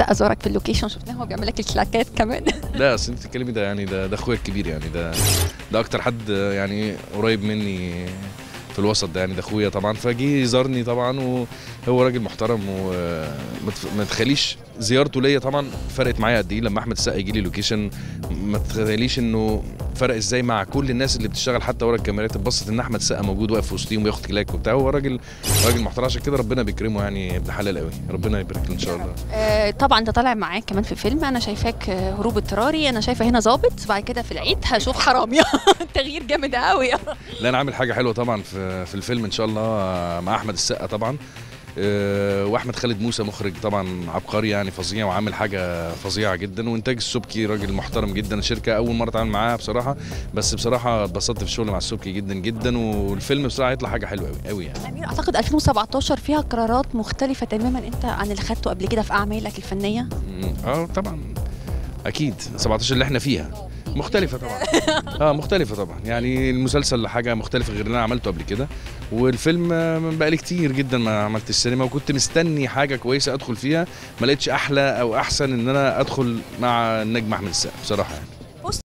السقا زارك في ال location. شفناه هو بيعمل لك الكلاكات كمان. لا اصل انت بتتكلمي ده يعني ده ده أخويا الكبير يعني ده ده أكتر حد يعني قريب مني في الوسط ده يعني ده أخويا طبعا. فجه زارني طبعا وهو راجل محترم وما تتخيليش زيارته ليا طبعا فرقت معايا قد إيه لما أحمد السقا يجي لي location ما تتخيليش إنه فرق إزاي مع كل الناس اللي بتشتغل حتى ورا الكاميرات؟ اتبسط إن أحمد السقا موجود واقف في وسطيهم وياخد كلاك وبتاع. هو راجل راجل محترم. عشان كده ربنا بيكرمه يعني ابن حلال قوي. ربنا يبارك له إن شاء الله. آه طبعا انت طالع معاك كمان في فيلم. أنا شايفاك آه، هروب اضطراري. أنا شايفة هنا ظابط. بعد كده في العيد هشوف حراميه تغيير جامد قوي. لا أنا عامل حاجة حلوة طبعا في في الفيلم إن شاء الله مع أحمد السقا طبعا. وأحمد خالد موسى مخرج طبعا عبقري يعني فظيع وعامل حاجة فظيعة جدا. وإنتاج السبكي راجل محترم جدا الشركة أول مرة أتعامل معاها بصراحة. بس بصراحة اتبسطت في الشغل مع السبكي جدا جدا والفيلم بصراحة هيطلع حاجة حلوة قوي قوي يعني. أمير أعتقد 2017 فيها قرارات مختلفة تماما. أنت عن اللي خدته قبل كده في أعمالك الفنية. آه طبعا. أكيد. 17 اللي إحنا فيها. مختلفة طبعا. آه مختلفة طبعا. يعني المسلسل حاجة مختلفة غير اللي أنا عملته قبل كده. والفيلم آه، بقالي كتير جدا ما عملت السينما وكنت مستني حاجة كويسة أدخل فيها. ما لقيتش أحلى أو أحسن إن أنا أدخل مع النجم أحمد السقا بصراحة يعني.